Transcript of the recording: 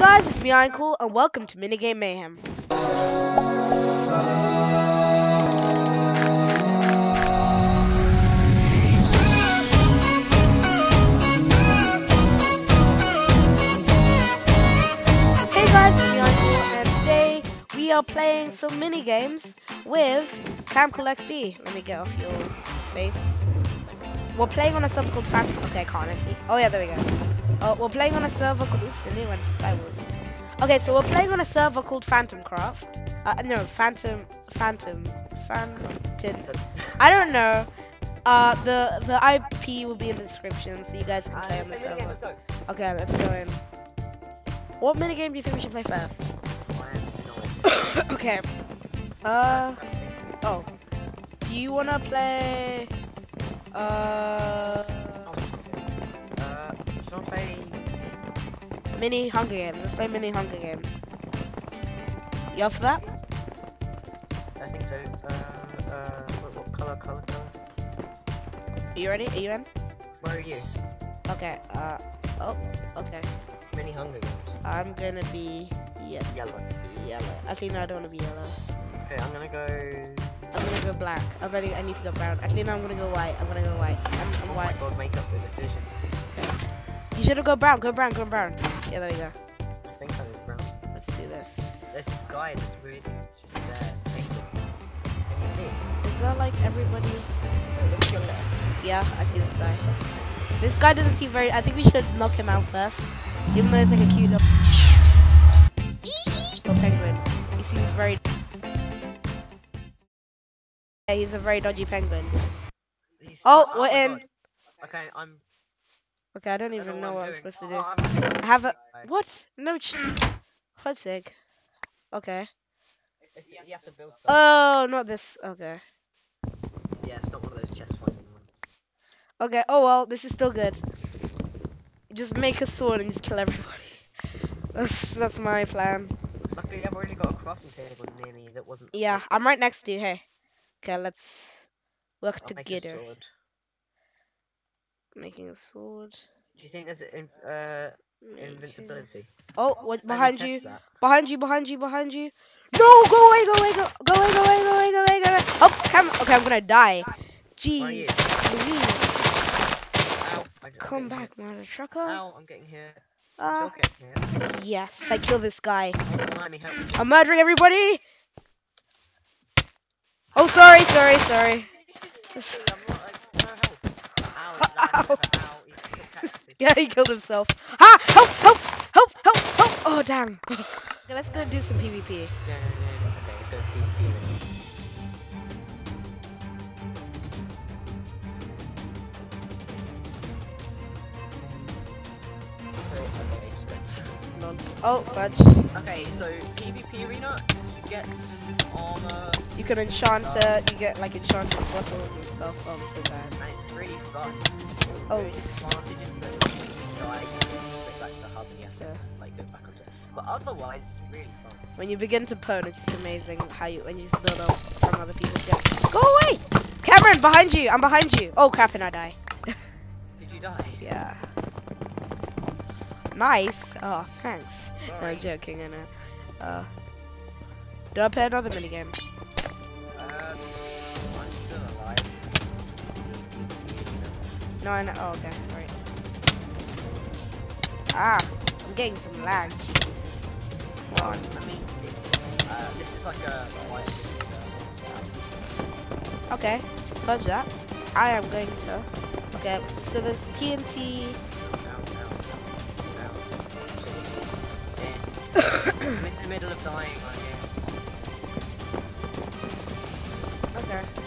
guys, it's me, Cool, and welcome to Minigame Mayhem. Hey guys, it's me, Cool, and today we are playing some mini games with Camcool XD. Let me get off your face. We're playing on a server called Phantom. Okay, I can't actually. Oh yeah, there we go. Oh, we're playing on a server called. Oops, I knew when Sky Wars. Okay, so we're playing on a server called Phantom Craft. Uh, no, Phantom, Phantom, Phantom. I don't know. Uh, the the IP will be in the description, so you guys can play on the server. Okay, let's go in. What minigame do you think we should play first? okay. Uh. Oh. Do you wanna play? Uh. Uh, Mini Hunger Games. Let's play mini Hunger Games. You up for that? I think so. Uh, uh, what, what color, color, color? Are you ready? Are you in? Where are you? Okay. Uh. Oh. Okay. Mini Hunger Games. I'm gonna be yeah, Yellow. yellow. Actually, no, I don't wanna be yellow. Okay, I'm gonna go. I'm gonna go black. I'm ready. I need to go brown. Actually, no, I'm gonna go white. I'm gonna go white. I'm, I'm Oh white. my god, make up the decision. You should have go brown. Go brown. Go brown. Yeah, there we go. I think I was brown. Let's do this. There's this guy that's really just there. Can you see? Is that like everybody? Wait, look to your left. Yeah, I see this guy. This guy doesn't seem very. I think we should knock him out first, even though it's like a cute little little penguin. He seems very. Yeah, he's a very dodgy penguin. He's- Oh, oh my we're in. God. Okay, I'm. Okay, I don't I even don't know what I'm supposed to Oh, do. I'm- have a what? No, ch- fudge sake. Okay. You have to build stuff. Oh, not this. Okay. yeah, it's not one of those chest finding ones. Okay. Oh well, this is still good. Just make a sword and just kill everybody. That's that's my plan. Luckily, I've already got a crafting table near me that wasn't. Yeah, I'm right next to you. Hey. Okay, let's work I'll together. Sword. Making a sword. Do you think there's in, uh, invincibility? Oh, what behind you? Behind you, behind you, behind you. No, go away, go away, go, go away, go away, go away, go away, go away. Oh, come. Okay, I'm gonna die. Jeez, you? Louise, Ow! I come back, mother Hit. trucker. Ow! I'm getting hit. I'm Uh, getting hit. yes, I kill this guy. Oh, Hermione, help me. I'm murdering everybody. Oh, sorry, sorry, sorry. Dude, I'm not like no help. Ow! it landed. Ow! He's killed cactuses. Yeah, he killed himself. Ah, help, help, help, help, help. Oh, damn. okay, let's go do some PvP. Yeah, yeah, yeah. Okay, go PvP then. Okay, okay, so- None. Oh, fudge. Okay, so PvP arena, you get armor, You can enchant it. You get like enchanted bottles and stuff. Oh, so bad. and it's really fun. Oh. There is disadvantages that you die, you to go back to the hub and you have to Yeah. like go back onto it. But otherwise, it's really fun. When you begin to pwn, it's just amazing how you when you just build up from other people's death. Go away, Cameron! Behind you! I'm behind you. Oh crap! And I die. Did you die? Yeah. Nice. Oh, thanks. No, I'm joking. I know. Uh, did I play another minigame? No, I know. Oh, okay. Ah, I'm getting some lag. Jeez. Come on. I mean, uh, this is like a. Okay. Fudge that. I am going to. Okay. So there's TNT. In the middle of dying right here. Okay.